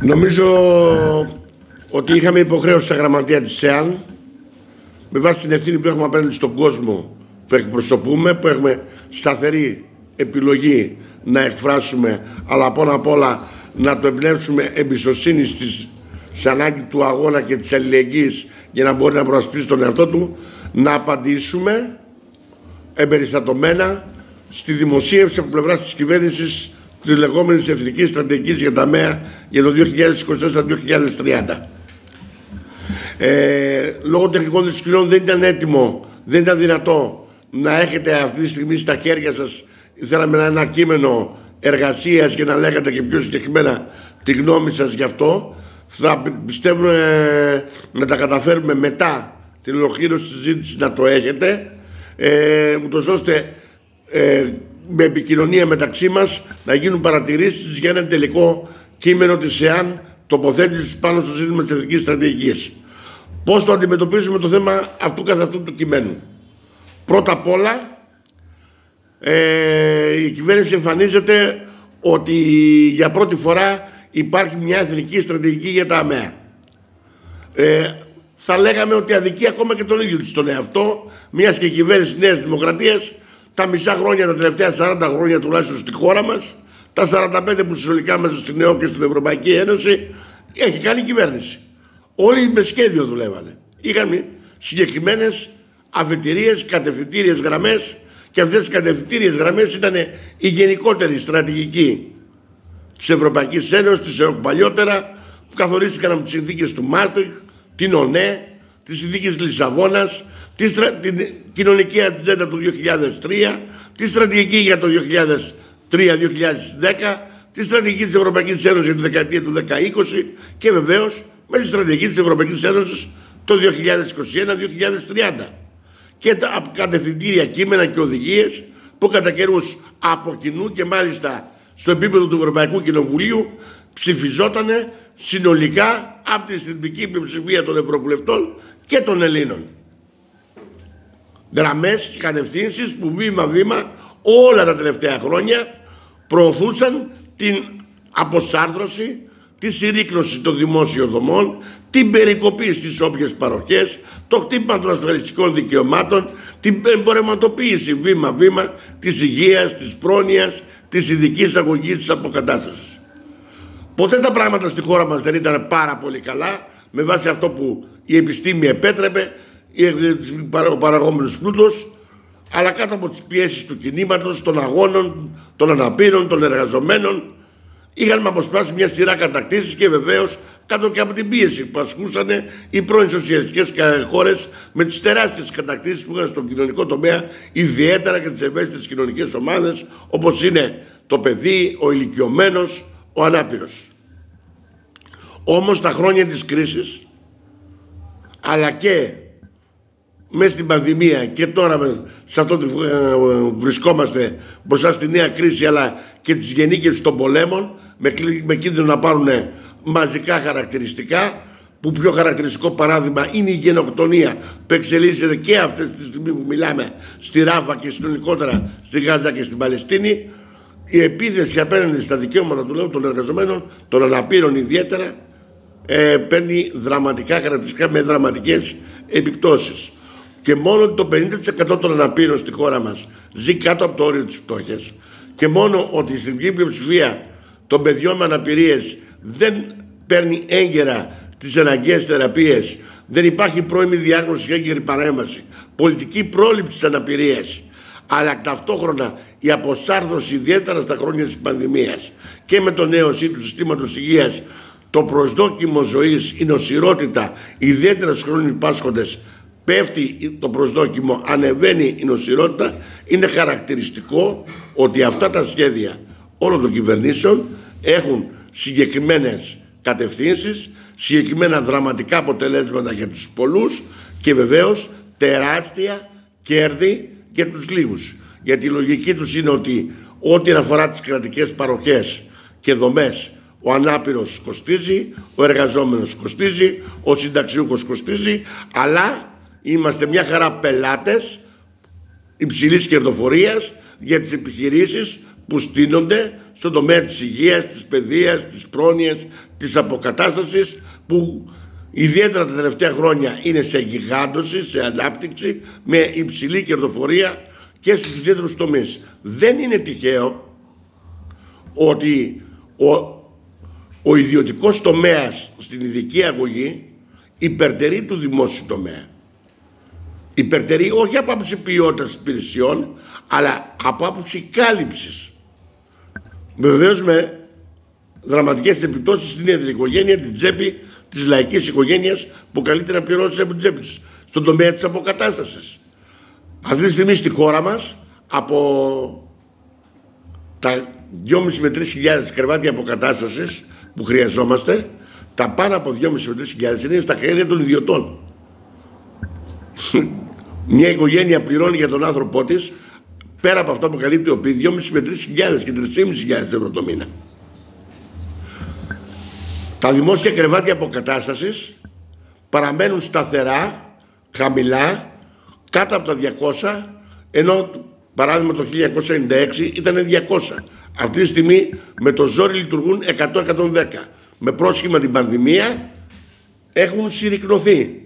Νομίζω ότι είχαμε υποχρέωση στα γραμματεία της ΣΕΑΝ με βάση την ευθύνη που έχουμε απέναντι στον κόσμο που εκπροσωπούμε, που έχουμε σταθερή επιλογή να εκφράσουμε, αλλά πάνω απ' όλα να το εμπνεύσουμε εμπιστοσύνη στις, σε ανάγκη του αγώνα και της αλληλεγγύης για να μπορεί να προασπίσει τον εαυτό του, να απαντήσουμε εμπεριστατωμένα στη δημοσίευση από πλευράς της κυβέρνησης της λεγόμενης εθνικής στρατηγικής για τα ΜΕΑ για το 2024-2030. Ε, λόγω τεχνικών δυσκολιών δεν ήταν έτοιμο, δεν ήταν δυνατό να έχετε αυτή τη στιγμή στα χέρια σας θέλαμε ένα κείμενο εργασίας και να λέγατε και πιο συγκεκριμένα τη γνώμη σας γι' αυτό θα πιστεύουμε να τα καταφέρουμε μετά την ολοκλήρωση της συζήτησης να το έχετε ε, ούτως ώστε ε, με επικοινωνία μεταξύ μας να γίνουν παρατηρήσεις για ένα τελικό κείμενο της ΕΑΝ τοποθέτησης πάνω στο ζήτημα της εθνικής στρατηγικής. Πώς το αντιμετωπίζουμε το θέμα αυτού καθ' αυτού του κειμένου. Πρώτα απ' όλα, ε, η κυβέρνηση εμφανίζεται ότι για πρώτη φορά υπάρχει μια εθνική στρατηγική για τα ΑΜΕΑ. Ε, θα λέγαμε ότι αδικεί ακόμα και τον ίδιο της τον εαυτό, μιας και η κυβέρνηση Νέας Δημοκρατίας τα μισά χρόνια, τα τελευταία 40 χρόνια τουλάχιστον στη χώρα μας, τα 45 που συνολικά μέσα στην ΕΟ και στην Ευρωπαϊκή Ένωση, έχει κάνει κυβέρνηση. Όλοι με σχέδιο δουλεύανε. Είχαν συγκεκριμένες αφετηρίες, κατευθυντήριες γραμμές και αυτές οι κατευθυντήριες γραμμές ήταν η γενικότερη στρατηγική της Ευρωπαϊκής Ένωσης, της ΕΟΚ παλιότερα, που καθορίστηκαν από τις συνθήκες του Μάστριχ, την ΟΝΕ, της συνθήκης Λισαβόνας, την κοινωνική ατζέντα του 2003, τη στρατηγική για το 2003-2010, τη στρατηγική της Ευρωπαϊκής Ένωσης για τη δεκαετία του 2020 και βεβαίως με τη στρατηγική της Ευρωπαϊκής Ένωσης το 2021-2030 και τα κατευθυντήρια κείμενα και οδηγίες που κατά καιρούς από κοινού και μάλιστα στο επίπεδο του Ευρωπαϊκού Κοινοβουλίου ψηφιζότανε συνολικά από τη συντηρητική πλειοψηφία των Ευρωβουλευτών και των Ελλήνων. Γραμμές και κατευθύνσεις που βήμα-βήμα όλα τα τελευταία χρόνια προωθούσαν την αποσάρθρωση, τη συρρήκνωση των δημόσιων δομών, την περικοπή στις όποιες παροχές, το χτύπημα των ασφαλιστικών δικαιωμάτων, την εμπορευματοποίηση βήμα-βήμα της υγείας, της πρόνοιας, της ειδικής αγωγής της αποκατάστασης. Ποτέ τα πράγματα στη χώρα μας δεν ήταν πάρα πολύ καλά, με βάση αυτό που η επιστήμη επέτρεπε, ο παραγόμενος πλούτος, αλλά κάτω από τις πιέσεις του κινήματος, των αγώνων, των αναπήρων, των εργαζομένων, είχαμε αποσπάσει μια σειρά κατακτήσεις και βεβαίως κάτω και από την πίεση που ασκούσαν οι πρώην σοσιαλιστικές χώρες με τις τεράστιες κατακτήσεις που είχαν στον κοινωνικό τομέα, ιδιαίτερα και τις ευαίσθητες κοινωνικές ομάδες, όπως είναι το παιδί, ο ηλικιωμένος, ο ανάπηρος. Όμως τα χρόνια της κρίσης, αλλά και μέσα στην πανδημία και τώρα σε αυτό που ε, βρισκόμαστε μπροστά στη νέα κρίση αλλά και τις γενίκες των πολέμων με, με κίνδυνο να πάρουν μαζικά χαρακτηριστικά που πιο χαρακτηριστικό παράδειγμα είναι η γενοκτονία που εξελίσσεται και αυτή τη στιγμή που μιλάμε στη Ράφα και συνολικότερα στη Γάζα και στην Παλαιστίνη. Η επίθεση απέναντι στα δικαιώματα του λαού των εργαζομένων, των αναπήρων ιδιαίτερα ε, παίρνει δραματικά χαρακτηριστικά με δραματικές επιπτώσεις. Και μόνο το 50% των αναπήρων στη χώρα μας ζει κάτω από το όριο της φτώχειας. Και μόνο ότι στην πλειοψηφία των παιδιών με αναπηρίες δεν παίρνει έγκαιρα τις αναγκαίες θεραπείες, δεν υπάρχει πρώιμη διάγνωση και έγκαιρη παρέμβαση, πολιτική πρόληψη της αναπηρίας, αλλά ταυτόχρονα η αποσάρθρωση ιδιαίτερα στα χρόνια της πανδημίας και με το νέο του συστήματος υγείας το προσδόκιμο ζωής, η νοσηρότητα, ιδιαίτερα στους χρόνους πάσχοντες. Πέφτει το προσδόκιμο, ανεβαίνει η νοσηρότητα, είναι χαρακτηριστικό ότι αυτά τα σχέδια όλων των κυβερνήσεων έχουν συγκεκριμένες κατευθύνσεις, συγκεκριμένα δραματικά αποτελέσματα για τους πολλούς και βεβαίως τεράστια κέρδη για τους λίγους. Γιατί η λογική τους είναι ότι ό,τι αφορά τις κρατικές παροχές και δομές ο ανάπηρος κοστίζει, ο εργαζόμενος κοστίζει, ο συνταξιούχος κοστίζει, αλλά Είμαστε μια χαρά πελάτες υψηλής κερδοφορίας για τις επιχειρήσεις που στείνονται στον τομέα της υγείας, της παιδείας, της πρόνοιας, της αποκατάστασης που ιδιαίτερα τα τελευταία χρόνια είναι σε γιγάντωση, σε ανάπτυξη με υψηλή κερδοφορία και στους ιδιαίτερους τομείς. Δεν είναι τυχαίο ότι ο, ο ιδιωτικός τομέας στην ειδική αγωγή υπερτερεί του δημόσιου τομέα. Υπερτερεί όχι από άποψη ποιότητας υπηρεσιών, αλλά από άποψη κάλυψης. Βεβαίως με δραματικές επιπτώσεις στην ίδια την οικογένεια, την τσέπη της λαϊκής οικογένειας που καλείται να πληρώσει από την τσέπη της, στον τομέα της αποκατάστασης. Αυτή τη στιγμή στη χώρα μας, από τα 2.500 με 3.000 κρεβάτια αποκατάστασης που χρειαζόμαστε, τα πάνω από 2.500 με 3.000 είναι στα χέρια των ιδιωτών. Μια οικογένεια πληρώνει για τον άνθρωπό της πέρα από αυτά που καλύπτει ο ΠΙΔ 2.500 με 3.000 και 3.500 ευρώ το μήνα. Τα δημόσια κρεβάτια αποκατάστασης παραμένουν σταθερά, χαμηλά, κάτω από τα 200, ενώ παράδειγμα το 1996 ήταν 200. Αυτή τη στιγμή με το ζόρι λειτουργούν 100-110. Με πρόσχημα την πανδημία έχουν συρρυκνωθεί.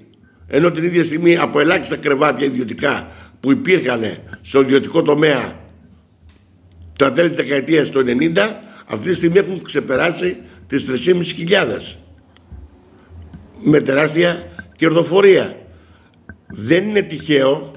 Ενώ την ίδια στιγμή από ελάχιστα κρεβάτια ιδιωτικά που υπήρχαν στο ιδιωτικό τομέα τα τέλη της δεκαετίας του 90, αυτή τη στιγμή έχουν ξεπεράσει τις 3.500 με τεράστια κερδοφορία. Δεν είναι τυχαίο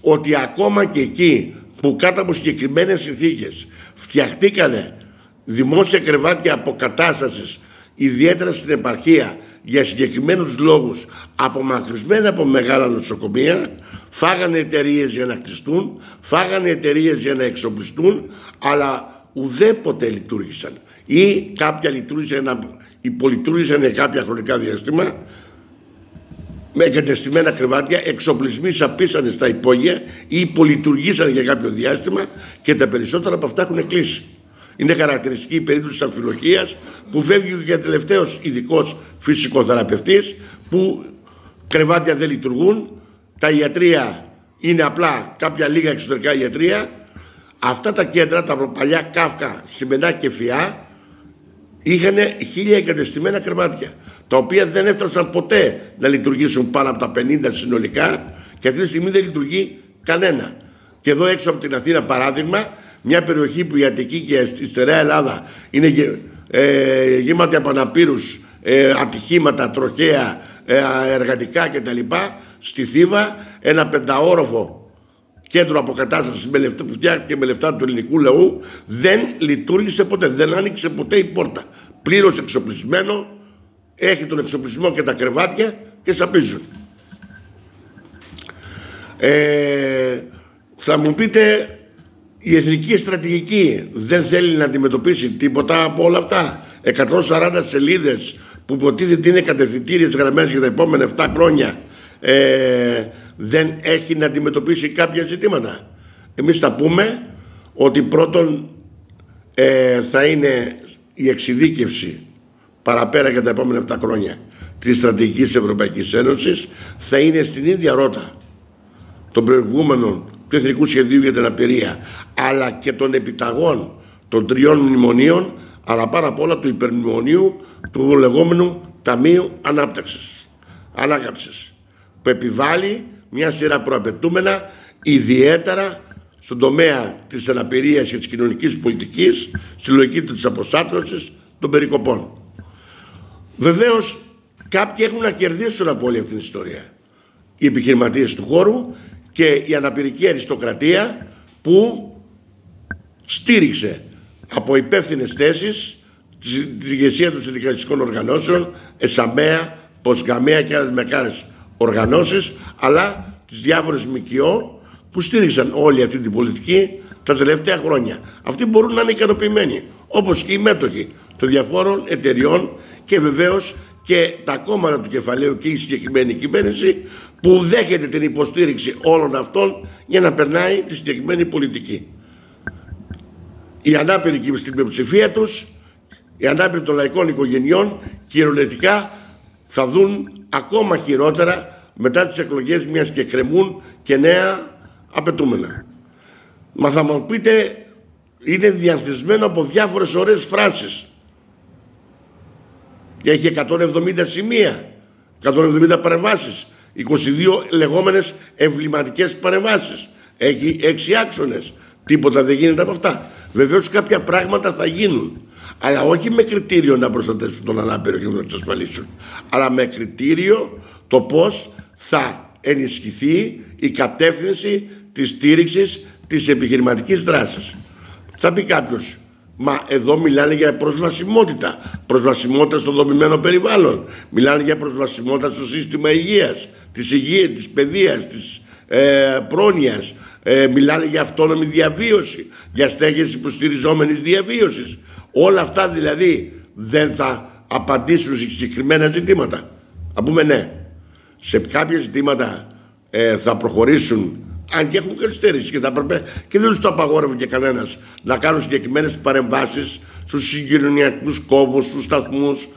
ότι ακόμα και εκεί που κάτω από συγκεκριμένες συνθήκες φτιαχτήκανε δημόσια κρεβάτια αποκατάστασης ιδιαίτερα στην επαρχία για συγκεκριμένους λόγους απομακρυσμένα από μεγάλα νοσοκομεία φάγανε εταιρείες για να κτιστούν φάγανε εταιρείες για να εξοπλιστούν αλλά ουδέποτε λειτουργήσαν. Ή κάποια λειτουργήσαν, υπολειτουργήσαν για κάποια χρονικά διαστήμα με εγκατεστημένα κρεβάτια, εξοπλισμοί σαπίσανε στα υπόγεια ή υπολειτουργήσαν για κάποιο διάστημα και τα περισσότερα από αυτά έχουν κλείσει. Είναι χαρακτηριστική η περίπτωση της αμφιλοχίας που φεύγει και τελευταίος ειδικός φυσικοθεραπευτής που κρεβάτια δεν λειτουργούν, τα ιατρία είναι απλά κάποια λίγα εξωτερικά ιατρία. Αυτά τα κέντρα, τα παλιά Κάφκα, Σιμενά και Φιά, είχαν χίλια εγκατεστημένα κρεβάτια, τα οποία δεν έφτασαν ποτέ να λειτουργήσουν πάνω από τα 50 συνολικά και αυτή τη στιγμή δεν λειτουργεί κανένα. Και εδώ έξω από την Αθήνα, παράδειγμα, μια περιοχή που η Αττική και η Στερεά Ελλάδα είναι ε, γεμάτη από αναπήρους, ε, ατυχήματα, τροχαία, ε, εργατικά κτλ. Στη Θήβα ένα πενταόροφο κέντρο αποκατάστασης που φτιάχτηκε με λεφτά του ελληνικού λαού δεν λειτουργήσε ποτέ, δεν άνοιξε ποτέ η πόρτα. Πλήρως εξοπλισμένο, έχει τον εξοπλισμό και τα κρεβάτια και σαπίζουν. Ε, θα μου πείτε η εθνική στρατηγική δεν θέλει να αντιμετωπίσει τίποτα από όλα αυτά; 140 σελίδες που υποτίθεται είναι κατευθυντήριες γραμμές για τα επόμενα 7 χρόνια ε, δεν έχει να αντιμετωπίσει κάποια ζητήματα. Εμείς θα πούμε ότι πρώτον ε, θα είναι η εξειδίκευση παραπέρα για τα επόμενα 7 χρόνια της στρατηγικής Ευρωπαϊκής Ένωσης θα είναι στην ίδια ρότα των προηγούμενων του Εθνικού Σχεδίου για την Απειρία αλλά και των επιταγών των τριών μνημονίων αλλά πάρα απ' όλα του υπερμνημονίου του λεγόμενου Ταμείου Ανάπτυξης, Ανάκαψης που επιβάλλει μια σειρά προαπαιτούμενα ιδιαίτερα στον τομέα της αναπηρίας και της κοινωνικής πολιτικής στη λογική της αποσάρτρωσης των περικοπών. Βεβαίως κάποιοι έχουν να κερδίσουν από όλη αυτή την ιστορία. Οι επιχειρηματίες του χώρου και η αναπηρική αριστοκρατία που στήριξε από υπεύθυνες θέσεις της ηγεσία των συνδικαλιστικών οργανώσεων, ΕΣΑΜΕΑ, ΠΟΣΓΑΜΕΑ και άλλες μεγάλες οργανώσεις, αλλά τις διάφορες ΜΚΟ που στήριξαν όλη αυτή την πολιτική τα τελευταία χρόνια. Αυτοί μπορούν να είναι ικανοποιημένοι, όπως και οι μέτοχοι των διαφόρων εταιριών και βεβαίως και τα κόμματα του κεφαλαίου και η συγκεκριμένη κυβέρνηση που δέχεται την υποστήριξη όλων αυτών για να περνάει τη συγκεκριμένη πολιτική. Οι ανάπηροι στην πλειοψηφία τους, οι ανάπηροι των λαϊκών οικογενειών κυριολεκτικά θα δουν ακόμα χειρότερα μετά τις εκλογές μιας και κρεμούν και νέα απαιτούμενα. Μα θα μου πείτε είναι διανθισμένο από διάφορες ωραίες φράσεις και έχει 170 σημεία, 170 παρεμβάσεις, 22 λεγόμενες εμβληματικές παρεμβάσεις. Έχει 6 άξονες. Τίποτα δεν γίνεται από αυτά. Βεβαίως κάποια πράγματα θα γίνουν. Αλλά όχι με κριτήριο να προστατεύσουν τον ανάπηρο και να τον εξασφαλίσουν. Αλλά με κριτήριο το πώς θα ενισχυθεί η κατεύθυνση της στήριξης της επιχειρηματικής δράσης. Θα πει κάποιος, Μα εδώ μιλάνε για προσβασιμότητα. Προσβασιμότητα στο δομημένο περιβάλλον. Μιλάνε για προσβασιμότητα στο σύστημα υγείας, της υγείας, της παιδείας, της ε, πρόνοιας. Ε, μιλάνε για αυτόνομη διαβίωση, για στέγες υποστηριζόμενης διαβίωσης. Όλα αυτά δηλαδή δεν θα απαντήσουν σε συγκεκριμένα ζητήματα. Α πούμε ναι. Σε κάποια ζητήματα ε, θα προχωρήσουν αν και έχουν καθυστέρηση και, θα πρέπει, και δεν τους το απαγόρευε και κανένας να κάνουν συγκεκριμένες παρεμβάσεις στους συγκοινωνιακούς κόμβους, στους σταθμούς,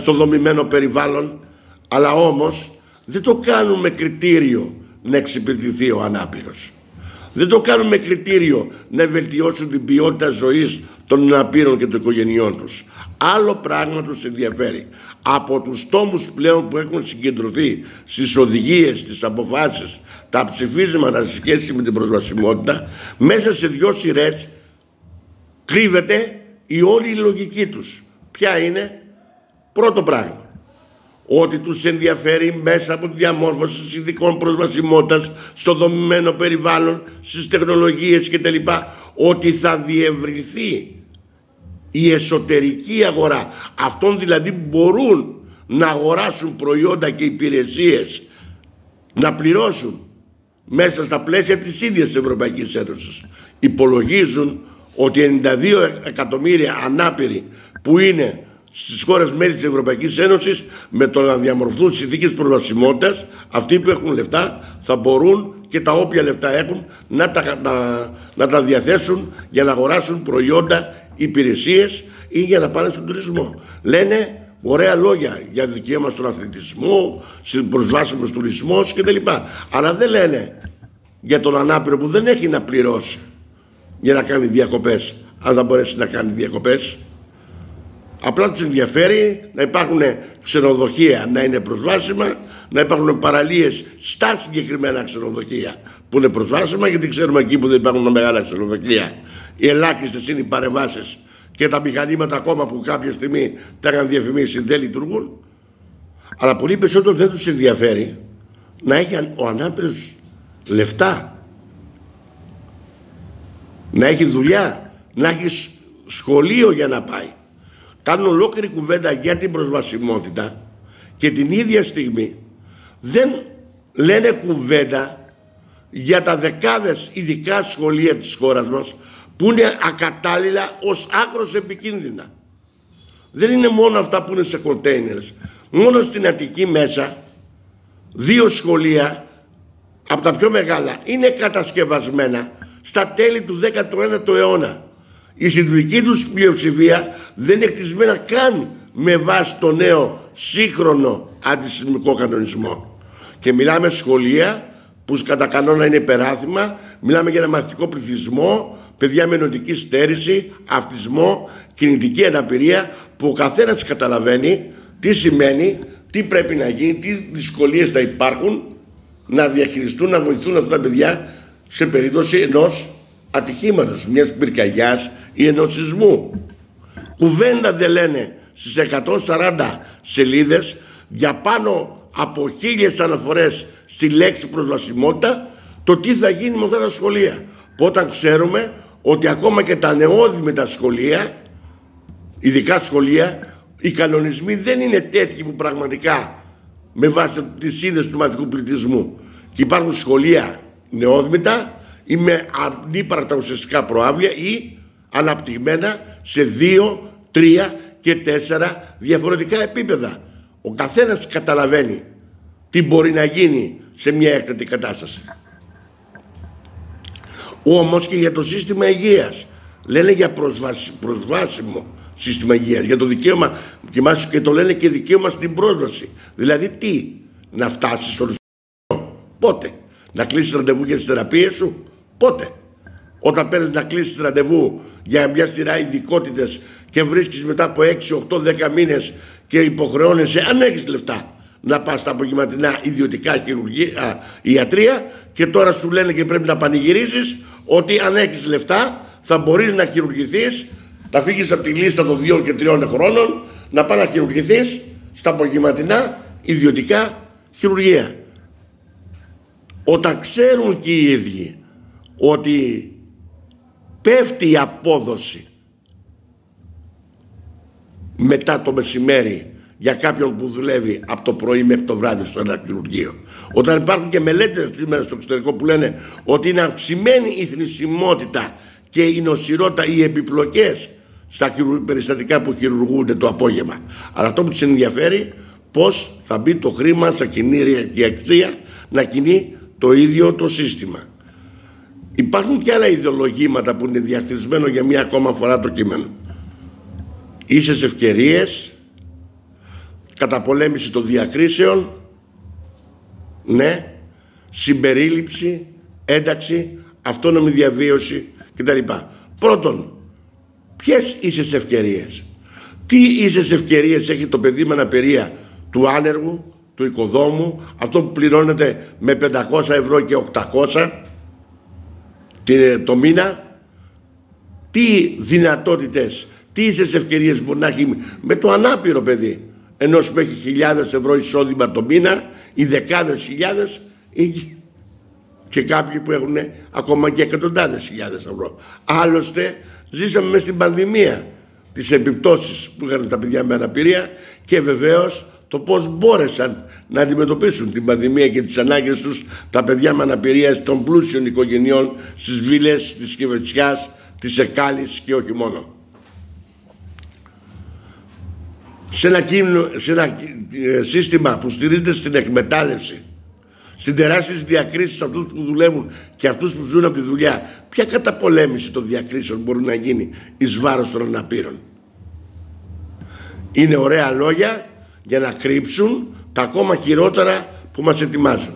στο δομημένο περιβάλλον. Αλλά όμως δεν το κάνουν με κριτήριο να εξυπηρετηθεί ο ανάπηρος. Δεν το κάνουν με κριτήριο να βελτιώσουν την ποιότητα ζωής των αναπήρων και των οικογενειών τους. Άλλο πράγμα τους ενδιαφέρει. Από τους τόμους πλέον που έχουν συγκεντρωθεί στις οδηγίες, στις αποφάσεις, τα ψηφίσματα σε σχέση με την προσβασιμότητα, μέσα σε δυο σειρές κρύβεται η όλη η λογική τους. Ποια είναι; Πρώτο πράγμα ότι τους ενδιαφέρει μέσα από τη διαμόρφωση συνδικών προσβασιμότητας στο δομημένο περιβάλλον, στις τεχνολογίες κτλ. Ότι θα διευρυνθεί η εσωτερική αγορά. Αυτών δηλαδή μπορούν να αγοράσουν προϊόντα και υπηρεσίες, να πληρώσουν μέσα στα πλαίσια της ίδιας της Ευρωπαϊκής Ένωσης. Υπολογίζουν ότι 92 εκατομμύρια ανάπηροι που είναι στις χώρες μέλη της Ευρωπαϊκής Ένωσης με το να διαμορφωθούν συνθήκες προσβασιμότητας αυτοί που έχουν λεφτά θα μπορούν και τα όποια λεφτά έχουν να τα, να, να τα διαθέσουν για να αγοράσουν προϊόντα, υπηρεσίες ή για να πάνε στον τουρισμό. Λένε ωραία λόγια για δικαίωμα στον αθλητισμό, στην προσβάσιμο τουρισμό κτλ. Αλλά δεν λένε για τον ανάπηρο που δεν έχει να πληρώσει για να κάνει διακοπές αν θα μπορέσει να κάνει διακοπές Απλά τους ενδιαφέρει να υπάρχουν ξενοδοχεία να είναι προσβάσιμα, να υπάρχουν παραλίες στα συγκεκριμένα ξενοδοχεία που είναι προσβάσιμα, γιατί ξέρουμε εκεί που δεν υπάρχουν μεγάλα ξενοδοχεία. Οι ελάχιστες είναι οι παρεμβάσεις και τα μηχανήματα ακόμα που κάποια στιγμή τα είχαν διαφημίσει δεν λειτουργούν. Αλλά πολύ περισσότερο δεν τους ενδιαφέρει να έχει ο ανάπηρος λεφτά, να έχει δουλειά, να έχει σχολείο για να πάει κάνουν ολόκληρη κουβέντα για την προσβασιμότητα και την ίδια στιγμή δεν λένε κουβέντα για τα δεκάδες ειδικά σχολεία της χώρας μας που είναι ακατάλληλα ως άκρος επικίνδυνα. Δεν είναι μόνο αυτά που είναι σε κοντέινερς. Μόνο στην Αττική μέσα δύο σχολεία από τα πιο μεγάλα είναι κατασκευασμένα στα τέλη του 19ου αιώνα η συντηρητική τους πλειοψηφία δεν είναι χτισμένα καν με βάση το νέο σύγχρονο αντισυσμικό κανονισμό. Και μιλάμε σχολεία που κατά κανόνα είναι υπεράθυμα, μιλάμε για ένα μαθητικό πληθυσμό, παιδιά με νοητική στέρηση, αυτισμό, κινητική αναπηρία, που ο καθένας καταλαβαίνει τι σημαίνει, τι πρέπει να γίνει, τι δυσκολίες θα υπάρχουν να διαχειριστούν, να βοηθούν αυτά τα παιδιά σε περίπτωση ενός ατυχήματος, μιας πυρκαγιάς ή ενός σεισμού. Κουβέντα δεν λένε στις 140 σελίδες για πάνω από χίλιες αναφορές στη λέξη προσβασιμότητα το τι θα γίνει με αυτά τα σχολεία. Που όταν ξέρουμε ότι ακόμα και τα νεόδημητα σχολεία, ειδικά σχολεία, οι κανονισμοί δεν είναι τέτοιοι που πραγματικά με βάση τη σύνδεση του μαθητικού πληθυσμού. Και υπάρχουν σχολεία νεόδημητα ή με ανύπαρκτα ουσιαστικά προάβλια ή αναπτυγμένα σε δύο, τρία και τέσσερα διαφορετικά επίπεδα. Ο καθένας καταλαβαίνει τι μπορεί να γίνει σε μια έκτατη κατάσταση. Όμως και για το σύστημα υγείας. Λένε για προσβάσιμο σύστημα υγείας, για το δικαίωμα και, μας, και το λένε και δικαίωμα στην πρόσβαση. Δηλαδή τι, να φτάσεις στο νοσοκομείο, πότε, να κλείσεις ραντεβού για τις θεραπείες σου, Πότε; όταν παίρνεις να κλείσεις ραντεβού για μια σειρά ειδικότητες και βρίσκεις μετά από 6, 8, 10 μήνες και υποχρεώνεσαι, αν έχεις λεφτά, να πας στα απογευματινά ιδιωτικά χειρουργία, ιατρία και τώρα σου λένε και πρέπει να πανηγυρίζεις ότι αν έχεις λεφτά θα μπορείς να χειρουργηθείς, να φύγεις από τη λίστα των 2 και 3 χρόνων, να πάει να χειρουργηθείς στα απογευματινά ιδιωτικά χειρουργία. Όταν ξέρουν και οι ίδιοι ότι πέφτει η απόδοση μετά το μεσημέρι για κάποιον που δουλεύει από το πρωί μέχρι το βράδυ στο ένα χειρουργείο. Όταν υπάρχουν και μελέτες σήμερα στο εξωτερικό που λένε ότι είναι αυξημένη η θνησιμότητα και η νοσηρότητα, οι επιπλοκές στα περιστατικά που χειρουργούνται το απόγευμα. Αλλά αυτό που τους ενδιαφέρει πώς θα μπει το χρήμα στα η αξία να κινεί το ίδιο το σύστημα. Υπάρχουν και άλλα ιδεολογήματα που είναι διαχειρισμένο για μία ακόμα φορά το κείμενο. Ίσες ευκαιρίες, καταπολέμηση των διακρίσεων, ναι, συμπερίληψη, ένταξη, αυτόνομη διαβίωση κτλ. Πρώτον, ποιες ίσες ευκαιρίες; Τι ίσες ευκαιρίες έχει το παιδί με αναπηρία του άνεργου, του οικοδόμου, αυτό που πληρώνεται με 500 ευρώ και 800 το μήνα, τι δυνατότητες, τι ίσες ευκαιρίες μπορεί να έχει με το ανάπηρο παιδί, ενώ που έχει χιλιάδες ευρώ εισόδημα το μήνα ή δεκάδες χιλιάδες ή και κάποιοι που έχουν ακόμα και εκατοντάδες χιλιάδες ευρώ. Άλλωστε ζήσαμε μέσα στην πανδημία τις επιπτώσεις που είχαν τα παιδιά με αναπηρία και βεβαίως το πώς μπόρεσαν να αντιμετωπίσουν την πανδημία και τις ανάγκες τους τα παιδιά με αναπηρία των πλούσιων οικογενειών στις βίλες της Κιβετσιάς, της Εκάλης και όχι μόνο. Σε ένα, σε ένα ε, σύστημα που στηρίζεται στην εκμετάλλευση, στην τεράστιες διακρίσεις αυτούς που δουλεύουν και αυτούς που ζουν από τη δουλειά, ποια καταπολέμηση των διακρίσεων μπορεί να γίνει εις βάρος των αναπήρων; Είναι ωραία λόγια για να κρύψουν τα ακόμα χειρότερα που μας ετοιμάζουν.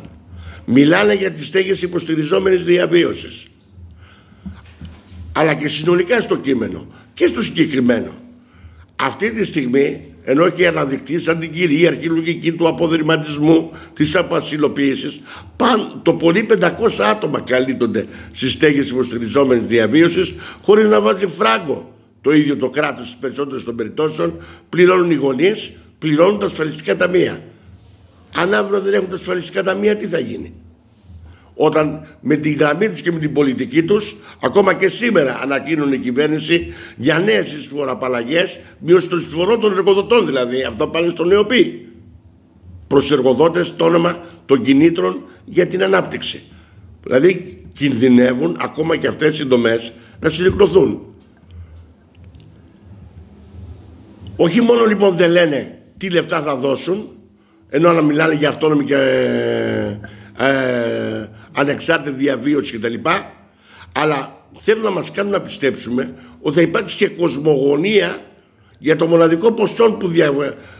Μιλάνε για τις στέγες υποστηριζόμενης διαβίωσης. Αλλά και συνολικά στο κείμενο και στο συγκεκριμένο. Αυτή τη στιγμή, ενώ έχει αναδειχθεί σαν την κυρίαρχη λογική του αποδρυματισμού, της απασυλοποίησης, παν, το πολύ 500 άτομα καλύπτονται στις στέγες υποστηριζόμενης διαβίωσης χωρίς να βάζει φράγκο το ίδιο το κράτος στις περισσότερες των περιπτώσεων, πληρώνουν οι γονείς, πληρώνουν τα ασφαλιστικά ταμεία. Αν αύριο δεν έχουν τα ασφαλιστικά ταμεία, τι θα γίνει; Όταν με την γραμμή τους και με την πολιτική τους, ακόμα και σήμερα ανακοίνουν η κυβέρνηση για νέες εισφοραπαλλαγές, μείωση των εισφορών των εργοδοτών δηλαδή, αυτό πάνε στον ΕΟΠΗ. Προς εργοδότες το όνομα των κινήτρων για την ανάπτυξη. Δηλαδή κινδυνεύουν ακόμα και αυτές οι δομές να συρρυκνωθούν. Όχι μόνο λοιπόν δεν λένε τι λεφτά θα δώσουν, ενώ να μιλάνε για αυτόνομη και ε, ανεξάρτητη διαβίωση κτλ. Αλλά θέλουν να μας κάνουν να πιστέψουμε ότι θα υπάρξει και κοσμογονία για το μοναδικό ποσό που δια,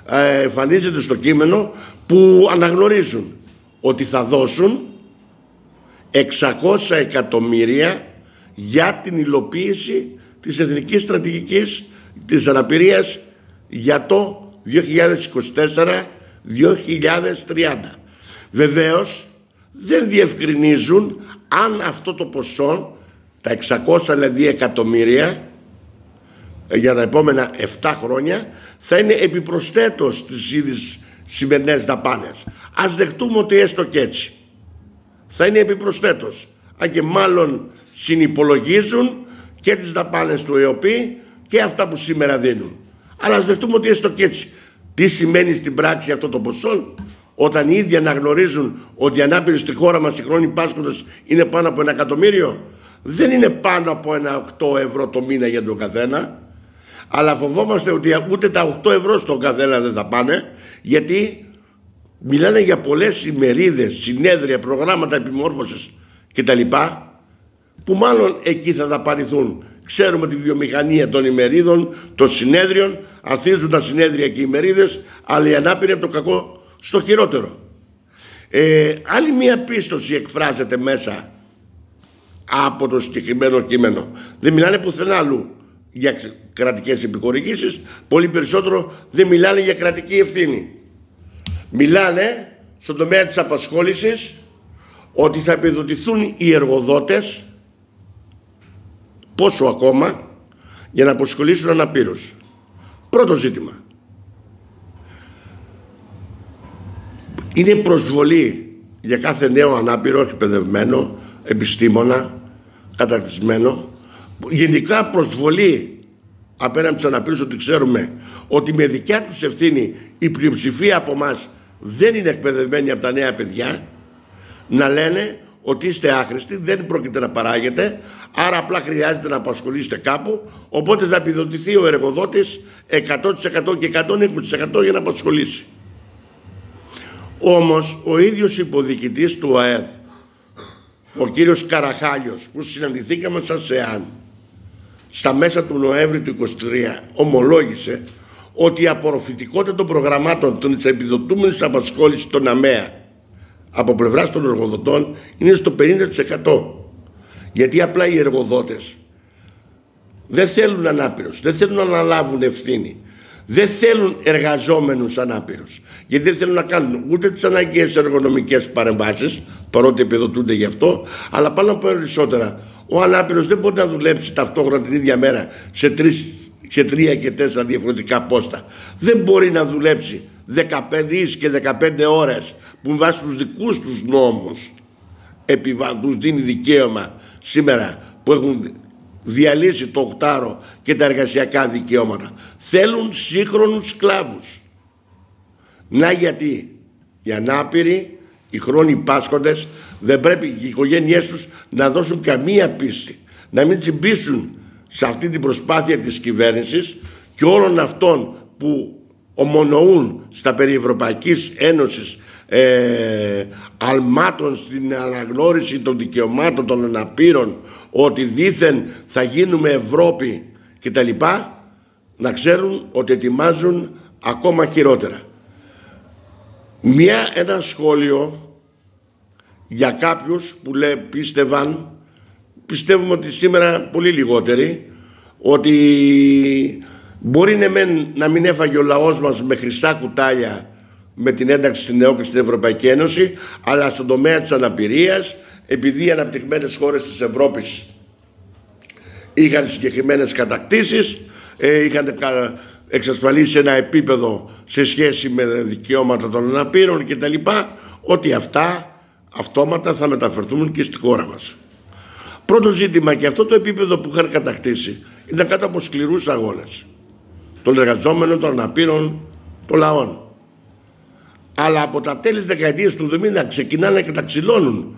ε, εμφανίζεται στο κείμενο που αναγνωρίζουν ότι θα δώσουν 600 εκατομμύρια για την υλοποίηση της εθνικής στρατηγικής της αναπηρίας για το 2024-2030. Βεβαίως δεν διευκρινίζουν αν αυτό το ποσό, τα 600 δηλαδή εκατομμύρια ε, για τα επόμενα 7 χρόνια θα είναι επιπροσθέτως στις ίδιες σημερινές δαπάνες. Ας δεχτούμε ότι έστω και έτσι. Θα είναι επιπροσθέτως. Αν και μάλλον συνυπολογίζουν και τις δαπάνες του ΕΟΠΗ και αυτά που σήμερα δίνουν. Αλλά ας δεχτούμε ότι έστω και έτσι. Τι σημαίνει στην πράξη αυτό το ποσό, όταν οι ίδιοι αναγνωρίζουν ότι οι ανάπηροι στη χώρα μας οι χρόνοι πάσχοντες είναι πάνω από ένα εκατομμύριο, δεν είναι πάνω από ένα 8 ευρώ το μήνα για τον καθένα, αλλά φοβόμαστε ότι ούτε τα 8 ευρώ στον καθένα δεν θα πάνε, γιατί μιλάνε για πολλές ημερίδες, συνέδρια, προγράμματα επιμόρφωσης κτλ. που μάλλον εκεί θα δαπανηθούν Ξέρουμε τη βιομηχανία των ημερίδων, των συνέδριων, ανθίζουν τα συνέδρια και οι ημερίδες, αλλά οι ανάπηροι από το κακό στο χειρότερο. Ε, άλλη μία πίστοση εκφράζεται μέσα από το συγκεκριμένο κείμενο. Δεν μιλάνε πουθενά αλλού για κρατικές επιχορηγήσεις, πολύ περισσότερο δεν μιλάνε για κρατική ευθύνη. Μιλάνε στον τομέα της απασχόλησης ότι θα επιδοτηθούν οι εργοδότες πόσο ακόμα για να αποσχολήσουν αναπήρους. Πρώτο ζήτημα. Είναι προσβολή για κάθε νέο ανάπηρο, εκπαιδευμένο, επιστήμονα, καταρτισμένο, γενικά προσβολή απέναντι στους αναπήρους ότι ξέρουμε ότι με δικιά τους ευθύνη η πλειοψηφία από εμά δεν είναι εκπαιδευμένη από τα νέα παιδιά, να λένε ότι είστε άχρηστοι, δεν πρόκειται να παράγετε, άρα απλά χρειάζεται να απασχολήσετε κάπου, οπότε θα επιδοτηθεί ο εργοδότης 100% και 120% για να απασχολήσει. Όμως ο ίδιος υποδιοικητής του ΑΕΔ, ο κύριος Καραχάλιος, που συναντηθήκαμε σαν ΣΕΑΝ, στα μέσα του Νοέμβρη του 2023, ομολόγησε ότι η απορροφητικότητα των προγραμμάτων των επιδοτούμενης απασχόλησης των ΑΜΕΑ από πλευράς των εργοδοτών είναι στο 50%. Γιατί απλά οι εργοδότες δεν θέλουν ανάπηρους, δεν θέλουν να αναλάβουν ευθύνη. Δεν θέλουν εργαζόμενους ανάπηρους. Γιατί δεν θέλουν να κάνουν ούτε τις αναγκαίες εργονομικές παρεμβάσεις, παρότι επιδοτούνται γι' αυτό, αλλά πάνω από περισσότερα. Ο ανάπηρος δεν μπορεί να δουλέψει ταυτόχρονα την ίδια μέρα σε, τρεις, σε τρία και τέσσερα διαφορετικά πόστα. Δεν μπορεί να δουλέψει 15 και 15 ώρες που βάσει τους δικούς τους νόμους τους δίνει δικαίωμα σήμερα που έχουν διαλύσει το οκτάρο και τα εργασιακά δικαιώματα. Θέλουν σύγχρονους σκλάβους. Να γιατί οι ανάπηροι, οι χρόνοι πάσχοντες δεν πρέπει οι οικογένειές τους να δώσουν καμία πίστη. Να μην τσιμπήσουν σε αυτή την προσπάθεια της κυβέρνησης και όλων αυτών που ομονοούν στα περί Ευρωπαϊκής Ένωσης ε, αλμάτων στην αναγνώριση των δικαιωμάτων των αναπήρων ότι δήθεν θα γίνουμε Ευρώπη κτλ να ξέρουν ότι ετοιμάζουν ακόμα χειρότερα. Μια, ένα σχόλιο για κάποιους που λέ, πίστευαν, πιστεύουμε ότι σήμερα πολύ λιγότεροι, ότι μπορεί να μην έφαγε ο λαός μας με χρυσά κουτάλια με την ένταξη στην ΕΟ και στην Ευρωπαϊκή Ένωση, αλλά στον τομέα της αναπηρίας, επειδή οι αναπτυγμένες χώρες της Ευρώπης είχαν συγκεκριμένες κατακτήσεις, ε, είχαν εξασφαλίσει ένα επίπεδο σε σχέση με δικαιώματα των αναπήρων κτλ. Ότι αυτά αυτόματα θα μεταφερθούν και στη χώρα μας. Πρώτο ζήτημα και αυτό το επίπεδο που είχαν κατακτήσει ήταν κάτω από σκληρούς αγώνες των εργαζόμενων, των αναπήρων, των λαών αλλά από τα τέλη της δεκαετίας του 70 ξεκινάνε και τα ξυλώνουν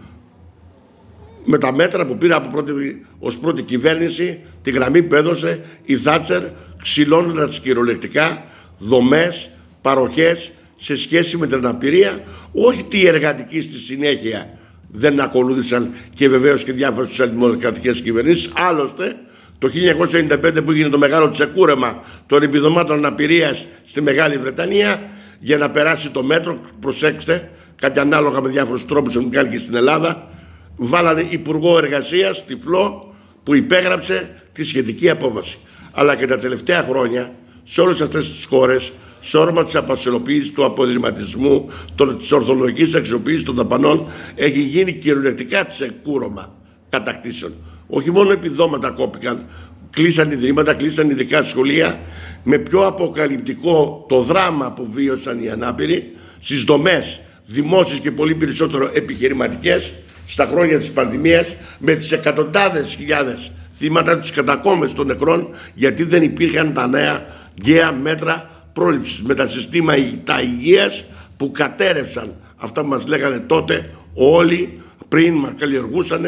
με τα μέτρα που πήρε από πρώτη, ως πρώτη κυβέρνηση τη γραμμή που έδωσε η Θάτσερ ξυλώνοντας κυριολεκτικά δομές, παροχές σε σχέση με την αναπηρία όχι τη εργατική στη συνέχεια δεν ακολούθησαν και βεβαίως και διάφορες σοσιαλδημοκρατικέ κυβερνήσεις. Άλλωστε, το 1995 που έγινε το μεγάλο τσεκούρεμα των επιδομάτων αναπηρίας στη Μεγάλη Βρετανία, για να περάσει το μέτρο, προσέξτε, κάτι ανάλογα με διάφορους τρόπους που κάνει και στην Ελλάδα, βάλανε Υπουργό Εργασίας, τυφλό, που υπέγραψε τη σχετική απόφαση. Αλλά και τα τελευταία χρόνια, σε όλες αυτές τις χώρες, σε όρμα της απασχολοποίησης, του αποδρυματισμού, της ορθολογικής αξιοποίησης των δαπανών, έχει γίνει κυριολεκτικά τσεκούρωμα κατακτήσεων. Όχι μόνο επιδόματα κόπηκαν, κλείσαν ιδρύματα, κλείσαν ειδικά σχολεία. Με πιο αποκαλυπτικό το δράμα που βίωσαν οι ανάπηροι στις δομές δημόσιες και πολύ περισσότερο επιχειρηματικές στα χρόνια της πανδημίας με τις εκατοντάδες χιλιάδες θύματα της κατακόμες των νεκρών γιατί δεν υπήρχαν τα νέα γκαία μέτρα πρόληψης. Με τα συστήματα υγείας που κατέρευσαν αυτά που μας λέγανε τότε όλοι πριν μας καλλιεργούσαν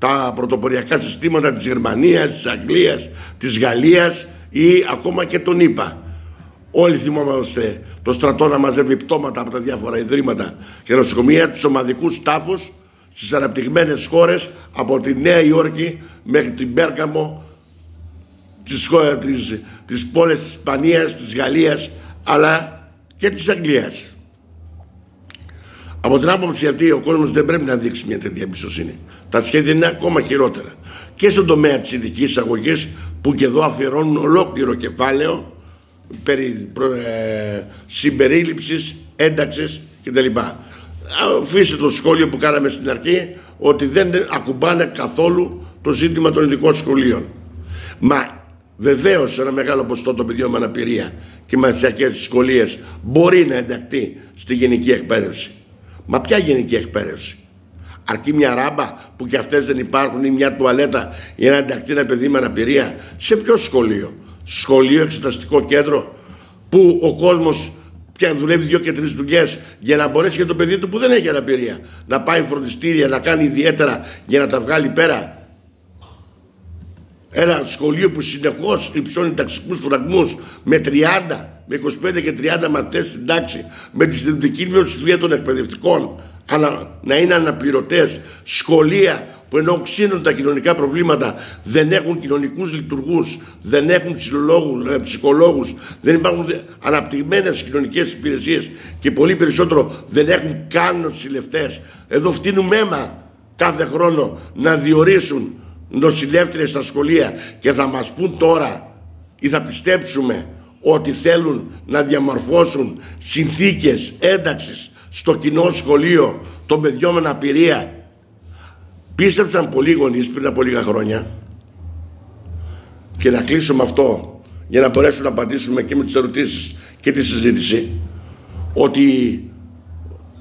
τα πρωτοποριακά συστήματα της Γερμανίας, της Αγγλίας, της Γαλλίας ή ακόμα και τον ΙΠΑ. Όλοι θυμόμαστε το στρατό να μαζεύει πτώματα από τα διάφορα ιδρύματα και νοσοκομεία, τους ομαδικούς τάφους στις αναπτυγμένες χώρες από τη Νέα Υόρκη μέχρι την Πέργαμο, τις, τις, τις πόλεις της Ισπανίας, της Γαλλίας αλλά και της Αγγλίας. Από την άποψη αυτή, ο κόσμος δεν πρέπει να δείξει μια τέτοια εμπιστοσύνη. Τα σχέδια είναι ακόμα χειρότερα. Και στον τομέα της ειδικής εισαγωγής, που και εδώ αφιερώνουν ολόκληρο κεφάλαιο περί ε, συμπερίληψης, ένταξης κτλ. Αφήστε το σχόλιο που κάναμε στην αρχή ότι δεν ακουμπάνε καθόλου το ζήτημα των ειδικών σχολείων. Μα βεβαίως ένα μεγάλο ποσοστό των παιδιών με αναπηρία και μαθησιακές δυσκολίες μπορεί να ενταχθεί στη γενική εκπαίδευση. Μα ποια γενική εκπαίδευση; Αρκεί μια ράμπα που και αυτές δεν υπάρχουν ή μια τουαλέτα για να ενταχθεί ένα παιδί με αναπηρία; Σε ποιο σχολείο; Σχολείο, εξεταστικό κέντρο που ο κόσμος πια δουλεύει δύο και τρεις δουλειές για να μπορέσει για το παιδί του που δεν έχει αναπηρία να πάει φροντιστήρια, να κάνει ιδιαίτερα για να τα βγάλει πέρα; Ένα σχολείο που συνεχώς υψώνει ταξικούς φραγμούς με 30, με 25 και 30 μαθητές στην τάξη, με τη συντηρητική μειοψηφία των εκπαιδευτικών, να είναι αναπληρωτές, σχολεία που ενώ ξύνουν τα κοινωνικά προβλήματα δεν έχουν κοινωνικούς λειτουργούς, δεν έχουν ε, ψυχολόγους, δεν υπάρχουν αναπτυγμένες κοινωνικές υπηρεσίες και πολύ περισσότερο δεν έχουν καν νοσηλευτές. Εδώ φτύνουμε αίμα κάθε χρόνο να διορίσουν νοσηλεύτριες στα σχολεία και θα μας πούν τώρα ή θα πιστέψουμε ότι θέλουν να διαμορφώσουν συνθήκες ένταξης στο κοινό σχολείο των παιδιών με αναπηρία. Πίστεψαν πολλοί γονείς πριν από λίγα χρόνια. Και να κλείσω με αυτό για να μπορέσουμε να απαντήσουμε και με τις ερωτήσεις και τη συζήτηση ότι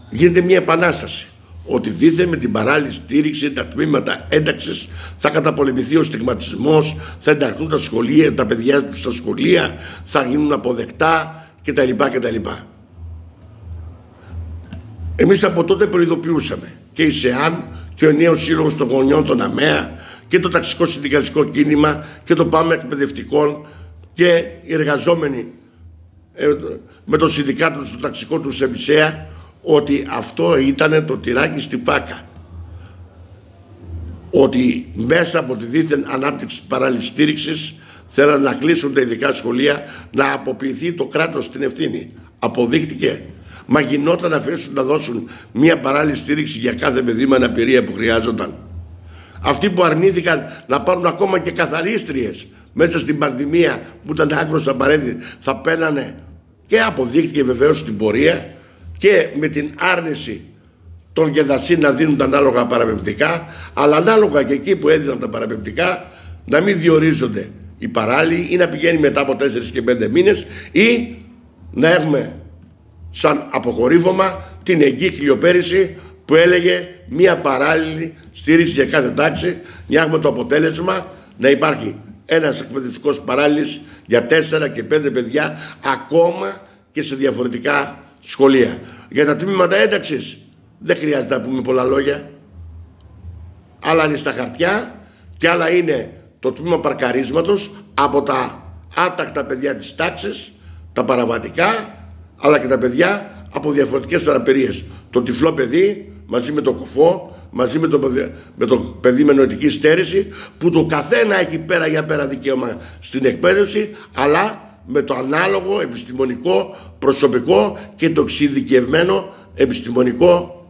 γίνεται μια επανάσταση ότι δίθεν με την παράλληλη στήριξη τα τμήματα ένταξης θα καταπολεμηθεί ο στιγματισμός, θα ενταχθούν τα σχολεία, τα παιδιά τους στα σχολεία, θα γίνουν αποδεκτά κτλ. κτλ. Εμείς από τότε προειδοποιούσαμε και η ΣΕΑΝ και ο νέος σύλλογος των γονιών των ΑΜΕΑ και το ταξικό συνδικαλιστικό κίνημα και το ΠΑΜΕ εκπαιδευτικών και οι εργαζόμενοι ε, με το συνδικάτο στο ταξικό τους Σεμισέα ότι αυτό ήταν το τυράκι στη φάκα. Ότι μέσα από τη δίθεν ανάπτυξη παράλληλης στήριξης θέλαν να κλείσουν τα ειδικά σχολεία, να αποποιηθεί το κράτος στην ευθύνη. Αποδείχτηκε Μα γινόταν να αφήσουν να δώσουν μια παράλληλη στήριξη για κάθε παιδί με αναπηρία που χρειάζονταν. Αυτοί που αρνήθηκαν να πάρουν ακόμα και καθαρίστριες μέσα στην πανδημία που ήταν άκρος απαραίτητη θα παίρνανε και αποδείχθηκε βεβαίως στην πορεία και με την άρνηση των γεδασί να δίνουν τα ανάλογα παραπεμπτικά αλλά ανάλογα και εκεί που έδιναν τα παραπεμπτικά να μην διορίζονται οι παράλληλοι ή να πηγαίνει μετά από 4 και 5 μήνες ή να έχουμε σαν αποκορύφωμα την εγκύκλιο πέρυσι που έλεγε μία παράλληλη στήριξη για κάθε τάξη για να έχουμε το αποτέλεσμα να υπάρχει ένας εκπαιδευτικός παράλληλης για τέσσερα και πέντε παιδιά ακόμα και σε διαφορετικά σχολεία. Για τα τμήματα ένταξης δεν χρειάζεται να πούμε πολλά λόγια. Άλλα είναι στα χαρτιά και άλλα είναι το τμήμα παρκαρίσματος από τα άτακτα παιδιά της τάξης, τα παραβατικά αλλά και τα παιδιά από διαφορετικές αναπηρίες. Το τυφλό παιδί μαζί με το κοφό, μαζί με το, παιδί, με το παιδί με νοητική στέρηση που το καθένα έχει πέρα για πέρα δικαίωμα στην εκπαίδευση αλλά με το ανάλογο επιστημονικό προσωπικό και το εξειδικευμένο επιστημονικό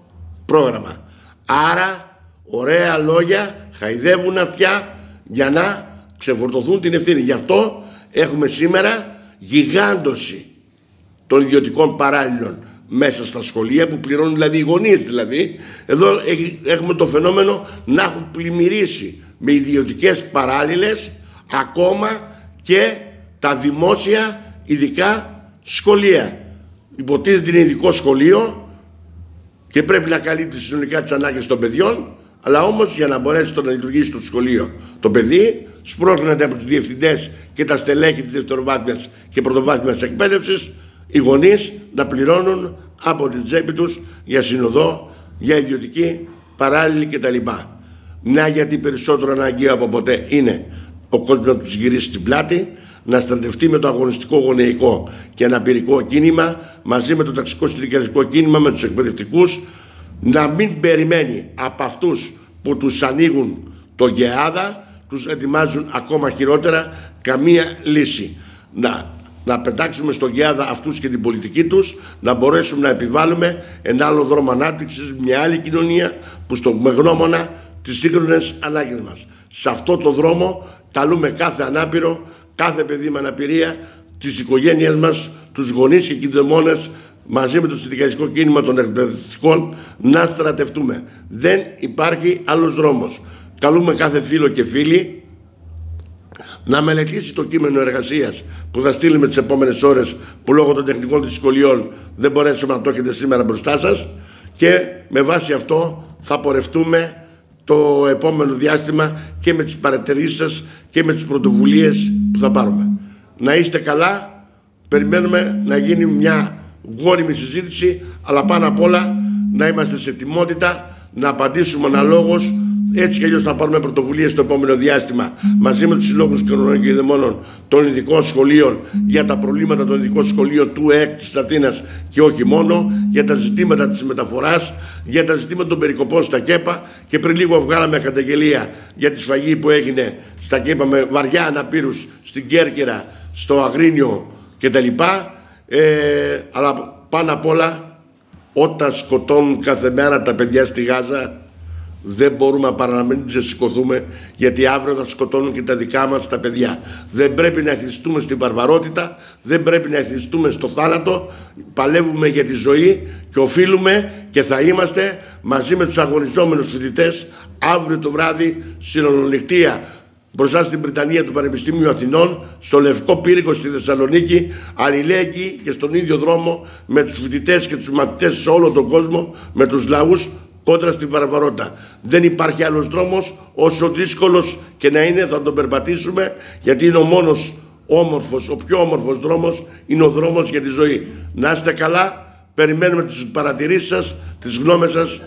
πρόγραμμα. Άρα ωραία λόγια χαϊδεύουν αυτιά για να ξεφορτωθούν την ευθύνη. Γι' αυτό έχουμε σήμερα γιγάντωση των ιδιωτικών παράλληλων μέσα στα σχολεία που πληρώνουν δηλαδή οι γονείς δηλαδή εδώ έχουμε το φαινόμενο να έχουν πλημμυρίσει με ιδιωτικές παράλληλες ακόμα και τα δημόσια ειδικά σχολεία υποτίθεται είναι ειδικό σχολείο και πρέπει να καλύπτει συνολικά τις ανάγκες των παιδιών αλλά όμως για να μπορέσει το να λειτουργήσει το σχολείο το παιδί σπρώχνεται από τους διευθυντές και τα στελέχη της δευτεροβάθμιας και πρωτοβάθμιας εκπαίδευσης οι γονείς να πληρώνουν από την τσέπη τους για συνοδό, για ιδιωτική, παράλληλη κτλ. Να γιατί περισσότερο αναγκαίο από ποτέ είναι ο κόσμος να τους γυρίσει την πλάτη, να στρατευτεί με το αγωνιστικό γονεϊκό και αναπηρικό κίνημα, μαζί με το ταξικό συνδικαλιστικό κίνημα, με τους εκπαιδευτικούς, να μην περιμένει από αυτούς που τους ανοίγουν το γεάδα, τους ετοιμάζουν ακόμα χειρότερα καμία λύση. Να να πετάξουμε στον Γεάδα αυτούς και την πολιτική τους, να μπορέσουμε να επιβάλλουμε ένα άλλο δρόμο ανάπτυξης, μια άλλη κοινωνία που στο με γνώμονα τις σύγχρονες ανάγκες μας. Σε αυτό το δρόμο καλούμε κάθε ανάπηρο, κάθε παιδί με αναπηρία, τις οικογένειες μας, τους γονείς και κυδεμόνες μαζί με το συνδικαλιστικό κίνημα των εκπαιδευτικών να στρατευτούμε. Δεν υπάρχει άλλος δρόμος. Καλούμε κάθε φίλο και φίλη να μελετήσει το κείμενο εργασίας που θα στείλουμε τις επόμενες ώρες που λόγω των τεχνικών της σχολείων δεν μπορέσαμε να το έχετε σήμερα μπροστά σας και με βάση αυτό θα πορευτούμε το επόμενο διάστημα και με τις παρατηρήσεις σας και με τις πρωτοβουλίες που θα πάρουμε. Να είστε καλά, περιμένουμε να γίνει μια γόριμη συζήτηση, αλλά πάνω απ' όλα να είμαστε σε ετοιμότητα να απαντήσουμε αναλόγως έτσι κι αλλιώς θα πάρουμε πρωτοβουλίες στο επόμενο διάστημα μαζί με τους συλλόγους κοινωνικών και δαιμόνων των ειδικών σχολείων για τα προβλήματα των ειδικών σχολείων του ΕΚ της Αθήνας και όχι μόνο, για τα ζητήματα της μεταφοράς, για τα ζητήματα των περικοπών στα ΚΕΠΑ. Και πριν λίγο βγάλαμε καταγγελία για τη σφαγή που έγινε στα ΚΕΠΑ με βαριά αναπήρους στην Κέρκυρα, στο Αγρίνιο κτλ. Ε, αλλά πάνω απ' όλα, όταν σκοτώνουν κάθε μέρα τα παιδιά στη Γάζα, δεν μπορούμε παρά να μην ξεσηκωθούμε γιατί αύριο θα σκοτώνουν και τα δικά μας τα παιδιά. Δεν πρέπει να εθιστούμε στην βαρβαρότητα, δεν πρέπει να εθιστούμε στο θάνατο. Παλεύουμε για τη ζωή και οφείλουμε και θα είμαστε μαζί με τους αγωνιζόμενους φοιτητές αύριο το βράδυ στην ολονυχτία μπροστά στην Βρυτανία του Πανεπιστήμιου Αθηνών, στο Λευκό Πύργο στη Θεσσαλονίκη, αλληλέγγυοι και στον ίδιο δρόμο με τους φοιτητές και τους μαθητές σε όλο τον κόσμο, με τους λαούς κόντρα στην βαρβαρότητα. Δεν υπάρχει άλλος δρόμος, όσο δύσκολος και να είναι θα τον περπατήσουμε, γιατί είναι ο μόνος όμορφος, ο πιο όμορφος δρόμος, είναι ο δρόμος για τη ζωή. Να είστε καλά, περιμένουμε τις παρατηρήσεις σας, τις γνώμες σας